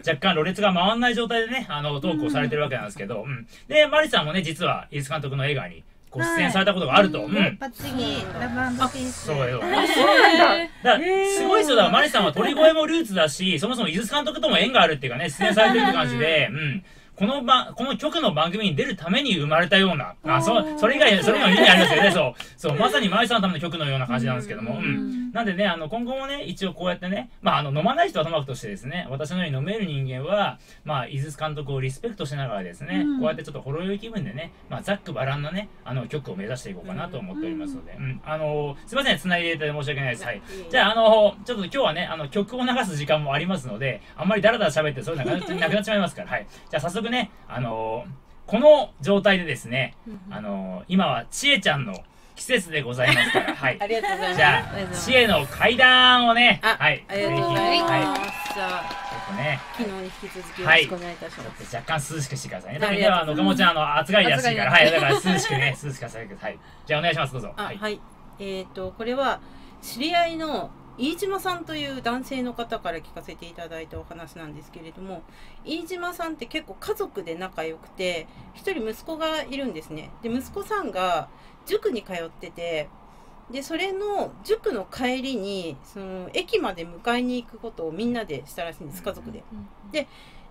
若干、ろれつが回らない状態でね、あの、トークをされてるわけなんですけど、うん。で、マリさんもね、実は、伊豆監督の映画に、ご出演されたことがあると。うん。パチギラブピースそうよ。あそうなんだだからすごいですよ。だから、マリさんは鳥越もルーツだし、そもそも伊豆監督とも縁があるっていうかね、出演されてるって感じで、うん。この番、この局の番組に出るために生まれたような、あ、そ、それ以外、それ以外の意味ありますよね、そう。そう、まさにマリさんのための局のような感じなんですけども、うん。なんでね、あの、今後もね、一応こうやってね、まあ、あの、飲まない人はともかくとしてですね、私のように飲める人間は、まあ、伊豆監督をリスペクトしながらですね、うんこうやってちょっとほろ酔い気分でね、まあ、ざっくばらんなね、あの、曲を目指していこうかなと思っておりますので、うん。あの、すいません、繋いでいただいて申し訳ないです。はい。じゃあ、あの、ちょっと今日はね、あの、曲を流す時間もありますので、あんまりダラダラ喋ってそういうのがなくなくなっちまいますから、はい。じゃあ、早速ね、あの、この状態でですね、あの、今はちえちゃんの季節でございますから、はい あ。りがとうございますじゃあ、知恵の階段をね、あはい、ありがとうございます、はい、じゃあちょっとね、昨日に引き続きよろしくお願いいたします、若干涼しくしてくださいね。あだから、りがとうあの、かもちゃん、あの、暑がりらしいから、はい、だから涼しくね、涼しくしてください。はい。じゃあ、お願いします、どうぞ。あは、はいい。えっ、とこれは知り合いの飯島さんという男性の方から聞かせていただいたお話なんですけれども飯島さんって結構家族で仲良くて一人息子がいるんですねで息子さんが塾に通っててでそれの塾の帰りにその駅まで迎えに行くことをみんなでしたらしいんです家族で。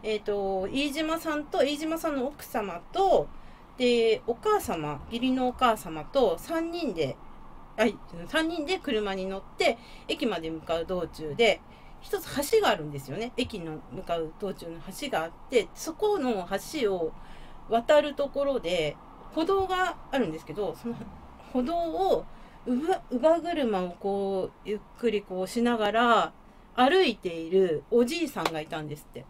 えー、と飯島さんと飯島さんの奥様とでお母様義理のお母様と3人であ3人で車に乗って駅まで向かう道中で一つ橋があるんですよね駅の向かう道中の橋があってそこの橋を渡るところで歩道があるんですけどその歩道を乳母乳母車をこうゆっくりこうしながら歩いているおじいさんがいたんですって。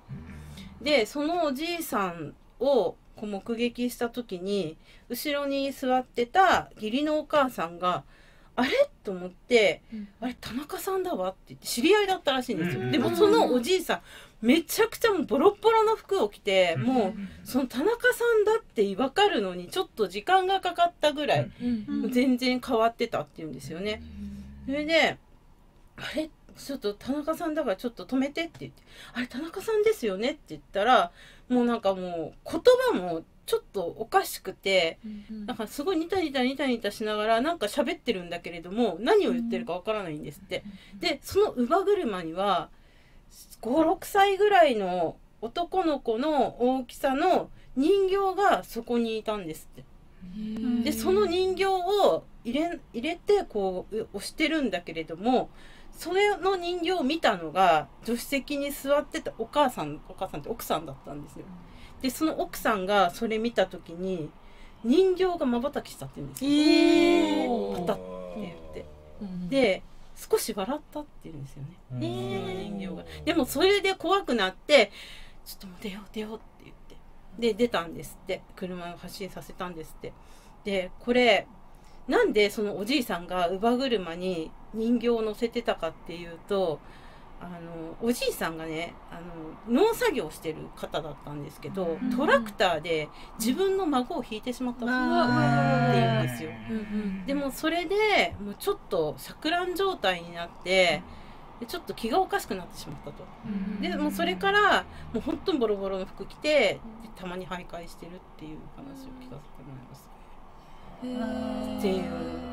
でそのおじいさんをこう目撃した時に後ろに座ってた義理のお母さんが「あれ?」と思ってうん「あれ田中さんだわ」って言って知り合いだったらしいんですうんよ。でもそのおじいさんめちゃくちゃもうボロッボロの服を着てうんもうその田中さんだって分かるのにちょっと時間がかかったぐらい全然変わってたっていうんですよね。それで「あれ？ちょっと田中さんだからちょっと止めて」って言って「あれ田中さんですよね」って言ったらもうなんかもう言葉もちょっとおかしくてなんかすごいニタニタニタニタしながらなんか喋ってるんだけれども何を言ってるかわからないんですって。でその乳母車には56歳ぐらいの男の子の大きさの人形がそこにいたんですって。でその人形を入れ入れてこう押してるんだけれどもそれの人形を見たのが助手席に座ってたお母さんお母さんって奥さんだったんですよ。でその奥さんがそれ見た時に人形がまばたきしたって言うんですよ。えー。パタって言って。うんで少し笑ったって言うんですよね。うん。えー人形が。でもそれで怖くなってちょっともう出よう出ようって言って。で出たんですって。車を発進させたんですって。でこれなんでそのおじいさんが乳母車に人形を乗せてたかっていうとあのおじいさんがねあの農作業をしてる方だったんですけど、うん。トラクターで自分の孫を引いてしまったって言うんですよ。でもそれでもうちょっと錯乱状態になってでちょっと気がおかしくなってしまったと。うん。でもうそれからもう本当にボロボロの服着てでたまに徘徊してるっていう話を聞かせてもらいますっていう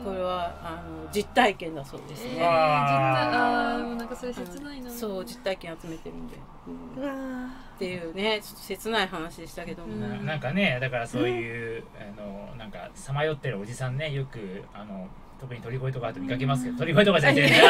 これはあの実体験だそうですえー、実ね、はあなんかそれ切ないな。そう実体験集めてるんで、っていうねちょっと切ない話でしたけども、うんななんかねだからそういう、あのなんかさまよってるおじさんねよくあの特に鳥越とかだと見かけますけど、鳥越とかじゃなくて、の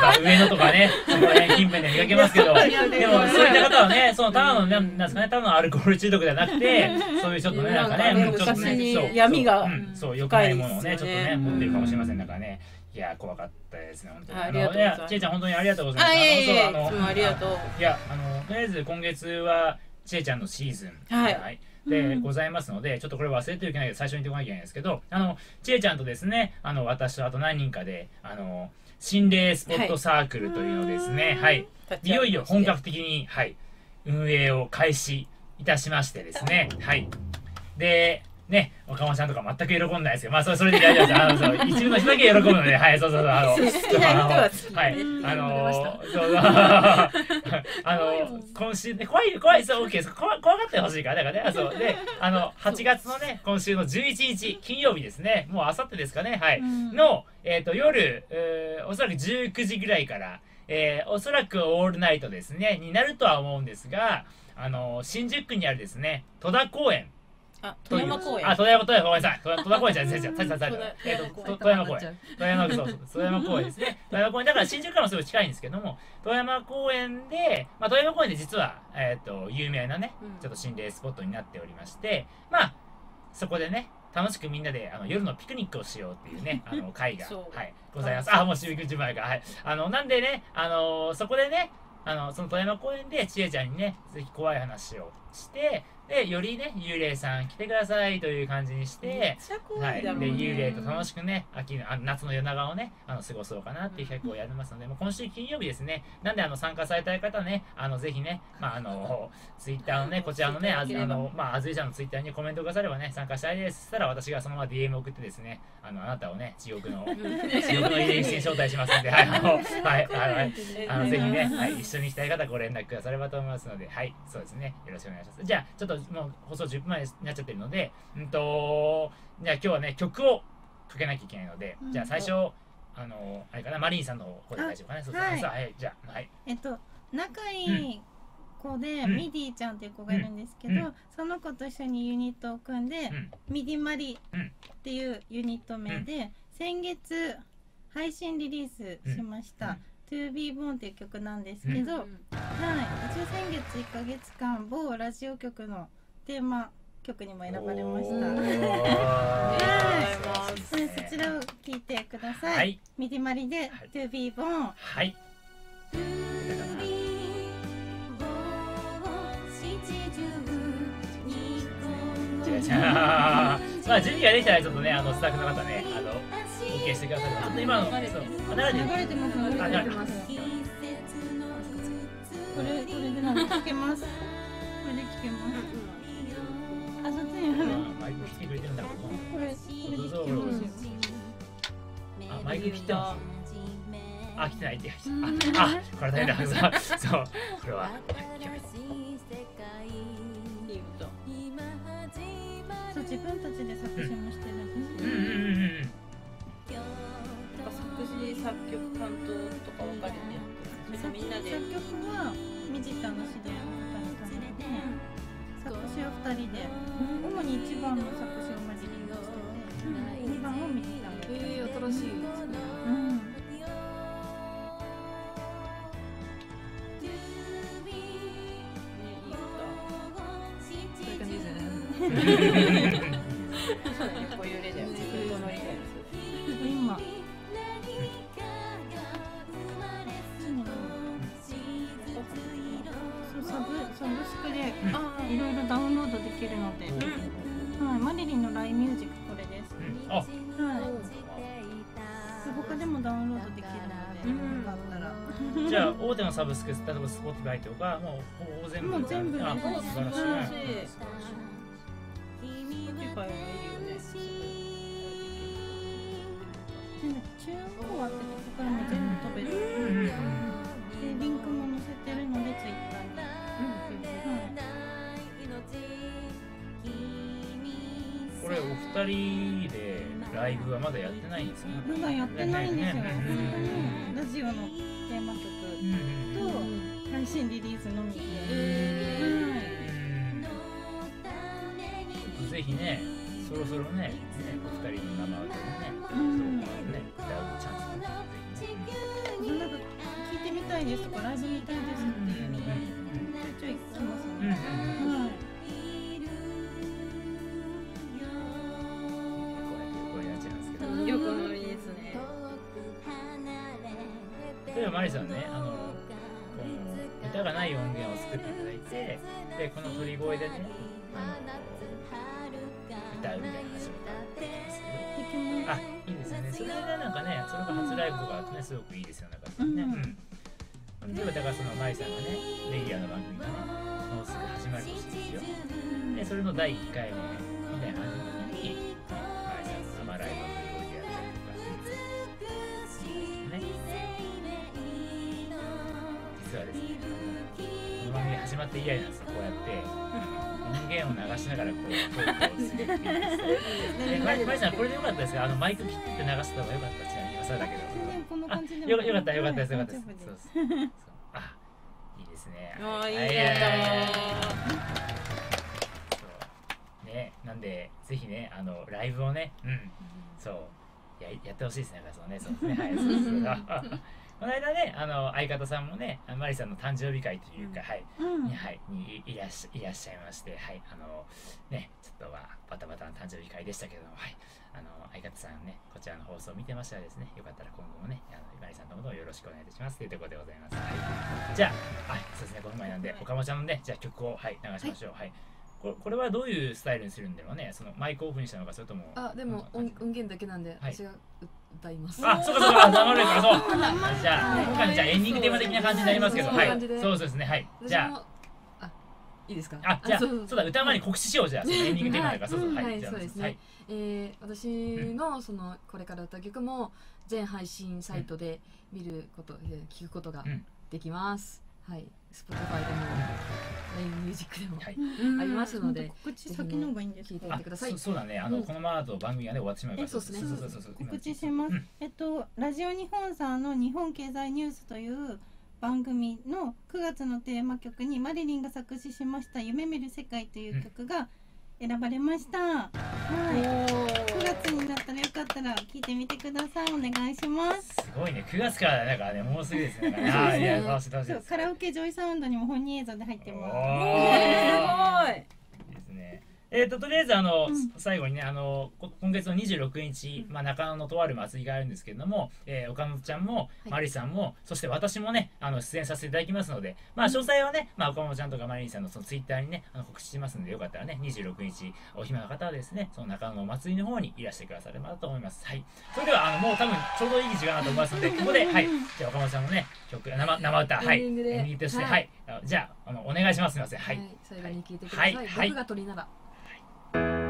か上野とかねそこら辺近辺で見かけますけど。でもそういった方はねそのただのなんなんですかねただのアルコール中毒じゃなくてそういうちょっとねなんかねちょっとね闇がうんそう良くないものをねちょっとねね持ってるかもしれません。だからねいや怖かったですね本当に。ありがとうございやちえちゃん本当にありがとうございます。あのありがとう。いやあのとりあえず今月はちえちゃんのシーズンはい。でございますので、ちょっとこれ忘れてはいけないけど最初に言っておかなきゃいけないんですけどあのちえちゃんとですねあの私とあと何人かであの心霊スポットサークルというのをですね。はい、いよいよ本格的にはい。運営を開始いたしましてですね。はい。でね、岡本ちゃんとか全く喜んでないですけど、まあ、それ、それで大丈夫です。あの、そう、一部の人だけ喜ぶので、はい、そうそうそう、あの、好きな人は好きはい、うん。あのそうそう。あの今週ね怖い怖いそう OK そう怖怖がってほしいからだからねそう。であの8月のね今週の11日金曜日ですね。もうあさってですかねはい、うん。のえっ、と夜、えーおそらく19時ぐらいから、えーおそらくオールナイトですねになるとは思うんですがあの新宿区にあるですね戸田公園あ富山公園あ、戸田山、戸田山、ごめんなさい。戸田戸田公園じゃない、違う違う、違う違う違う戸田えっと、戸と戸山公園。戸山、そうそう、戸山公園ですね。戸山公園、だから新宿からもすごい近いんですけども、戸山公園で、まあ、戸山公園で実は、えっと、有名なねうん、ちょっと心霊スポットになっておりまして、まあ、そこでね、楽しくみんなであの夜のピクニックをしようっていうね、あの会が、はい、ございます。あ、もう週口前か。はい。あの、なんでね、あのそこでね、あの、その富山公園でちえちゃんにね、ぜひ怖い話をして、で、よりね、幽霊さん来てくださいという感じにしてめっ、ちゃ怖はい。い、で幽霊と楽しくね秋のあ夏の夜長をねあの過ごそうかなっていう企画をやりますので、もう今週金曜日ですね。なんであの参加されたい方ねあのぜひねまああの ツイッターのねこちらのねああのまああずいちゃんのツイッターにコメントくださればね参加したいです。そしたら私がそのまま DM 送ってですねあのあなたをね地獄の 地獄の入り口に招待しますんではい。あ のはい。はい。はいあのぜひね、はい、一緒に行きたい方ご連絡くださればと思いますので、はい、そうですね、よろしくお願いします。じゃあ、ちょっともう放送10分前になっちゃってるので、うんと、じゃあ今日はね、曲をかけなきゃいけないので、うん。じゃあ最初、あの、あれかな、マリーンさんの方で大丈夫かな、そうそうはい。はい、じゃあ、はい。えっと仲いい子で、うん。ミディちゃんっていう子がいるんですけど、うん。その子と一緒にユニットを組んで、うん。ミディマリうんっていうユニット名で、先月配信リリースしました「To Be Born」っていう曲なんですけど、はい一応先月1ヶ月間某ラジオ局のテーマ曲にも選ばれました。はいそちらを聞いてください。はい、ミディマリではい To Be Born。はい。まあ準備ができたらちょっとねあのスタッフの方ねあの OK してくださいちょっと今のそう流れてる流れてます流れてます。これこれでなんか聞けます。これで聞けます。あそっちにある。マイク来てくれてるんだけどこれこれで聞けます。あマイク来てますあ来てないってああこれ大変だそうそうこれはそ自分たちで作詞も作曲担当とか分かれてやってみんなで作曲はミジタの知り合いの二人ともで、作詞は二人で、主に一番の作詞をマジでしてて、二番をミジタがやってる。えー、新しいうん。ねいい歌そういう感じですよね スすけど例えば Spotify とかもうほぼ全部全部、ね、あ素晴らしい。素晴らしい Spotify いいよね中央はってとこからも全部飛べる、うん。ん。ん、でリンクも載せてるのでツイッターに、ん。ん。ん、これお二人でライブはまだやってないん。ですよねまだやってないん。ですよ、ね、本当にラジオのうん。と配信リリースのみで、うん。ぜひねそろそろねねお二人の生歌でねそううん。ね歌うチャンスがぜひねはい、なん。か聞いてみたいですとかライブ見たいですっていうのがちょいちょい来ますね、うん。うん。はいこういうやつなん。ですけど横乗りですね例えばマリさん。ねあのこの歌がない音源を作っていただいてでこの鳥声でねあの歌うみたいな話もできますけど。あいいですよね。それでなんかねそれが初ライブとかねすごくいいですよなんかね。うん。例えばだからそのマリさんがねレギュラーの番組がねもうすぐ始まるとしてですよ。でそれの第1回目みたいな感まって以来なんでこうやって。音源を流しながらこうトークをするっていう。えマリマリさんこれでよかったですかあのマイク切って流した方がよかったちなみに今更だけど。全然こんなあ感じでもよよかったよかったですよかった。ですそうそうそう。あいいですね。ああいいはいねねなんでぜひねあのライブをねうん。そう。ややってほしいですねそうね。そうですね。はいそうそうそうこの間ねあの相方さんもねあマリさんの誕生日会というか、はい。うん。にはい、にいらっしゃいらっしゃいまして、はい、あのね、ちょっとはバタバタな誕生日会でしたけども、はい、あの相方さんね、こちらの放送を見てましたらですね、よかったら今後もね、あのマリさんのことをよろしくお願いいたしますというところでございます。はい、じゃあ、はい、そうですね、この前なんで、岡本ちゃんのね、じゃあ曲を、はい、流しましょう。はい。これこれはどういうスタイルにするんだろうね、そのマイクオフにしたのか、それとも。あでも音音源だけなんではい。私が歌います。あ、そうかそうか、あ生れる。からそう。じゃあ、今回じゃあエンディングテーマ的な感じになりますけど、はい。そうで。すね、はい。じゃあ。いいですか？あ、じゃあ、そそう。うだ、歌う前に告知しよう。じゃあ、エンディングテーマだか。うそはい、そうですね。はい、えー私のそのこれから歌う曲も全配信サイトで見ること、えー聞くことがうんできます、はい Spotify でも LINE ミュージックでもありますので告知先の方がいいんです。聞いてかみてください。そそうだね、あの、うん。このままだと番組がね、終わってしまうから。えそうですね。そうそうそうそう。告知します、うん。えっとラジオ日本さんの日本経済ニュースという番組の9月のテーマ曲にマリリンが作詞しました「夢見る世界」という曲が選ばれました、はい。9月になったらよかったら聞いてみてください。お願いします。すごいね、9月からだからね、もうすぐですね。あーいや、楽しい楽しカラオケジョイサウンドにも本人映像で入ってます。おすーごい。いいですね。えー、ととりあえずあの、うん。最後にねあのこ今月の26日、まあ、中野のとある祭りがあるんですけれども、えー岡本ちゃんも、はい。マリさんもそして私もねあの出演させていただきますので、まあ、詳細はね、まあ、岡本ちゃんとかマリンさんのそのツイッターにねあの告知してますのでよかったらね26日お暇な方はですねその中野のお祭りの方にいらしてくださればと思います。はい、それではあのもう多分ちょうどいい時間だと思いますのでここで、はい、じゃあ岡本ちゃんのね曲生生歌はい。エンディングとして、ははい。い。あのじゃああのお願いしますすみません。ははい。い、最後に聞いてください、はい。はい。僕が鳥なら心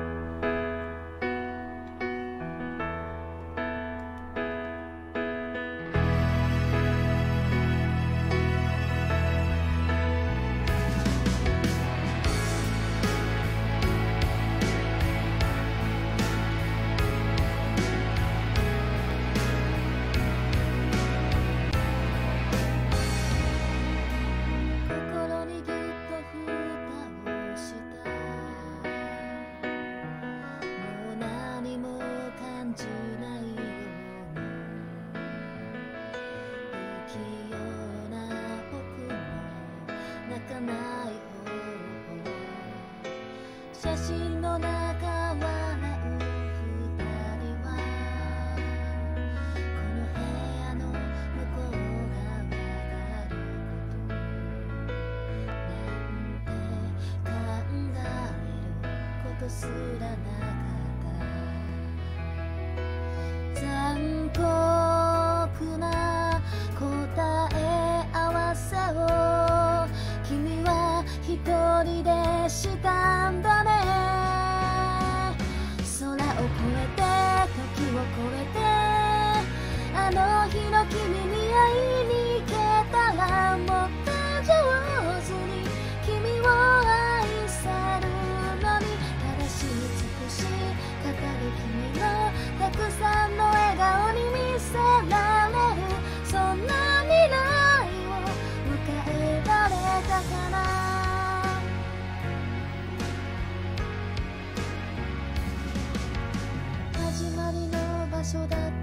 所だった。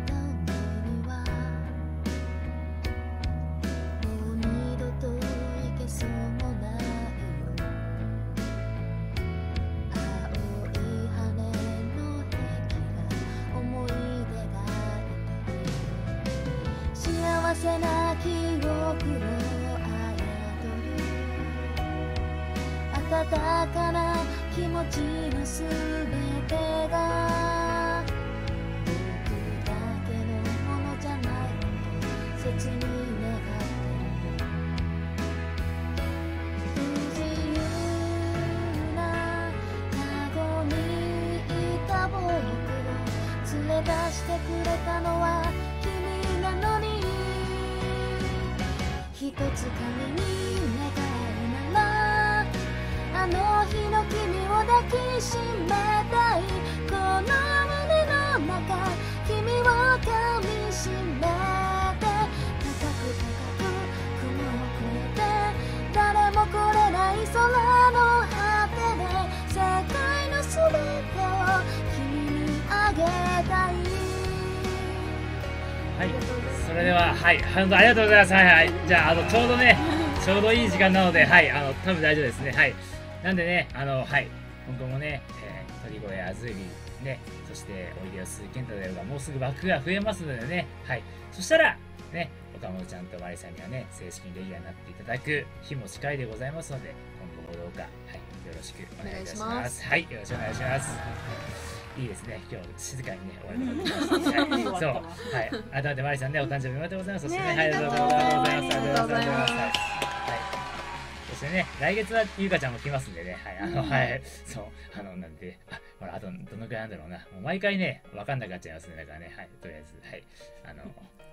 は、はい、本当ありがとうございます。はい、はい、じゃあ、あの、ちょうどね、ちょうどいい時間なので、はい、あの、多分大丈夫ですね。はい。なんでね、あの、はい、今後もね、えー、鳥越あずり、ね、そして、おいでよす健太であるが、もうすぐバックが増えますのでね、はい。そしたら、ね、岡本ちゃんとマリさんにはね、正式にレギュラーになっていただく日も近いでございますので、今後もどうか、はい、よろしくお願いいたし。ますはい、よろしくお願いします。いいですね、今日静かにね、終わることができまそう、はい、改めてマリさんね、お誕生日おめでとうございます。そしてね、い、ありがとうございます。ありがとうございます。はい。そしてね、来月はゆうかちゃんも来ますんでね、はい、あの、はい、そう、あの、なんで、あ、ほら、あと、どのくらいなんだろうな。もう毎回ね、わかんなくなっちゃいますね。だからね、はい、とりあえず、はい。あの、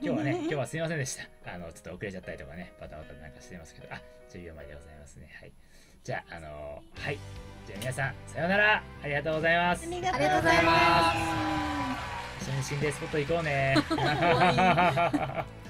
今日はね、今日はすいませんでした。あの、ちょっと遅れちゃったりとかね、バタバタなんかしてますけど、あ、14枚でございますね。はい。じゃあ、あの、はい。じゃあ皆さん、さようなら。ありがとうございます。ありがとうありがとうございます一緒に心霊スポット行こうね。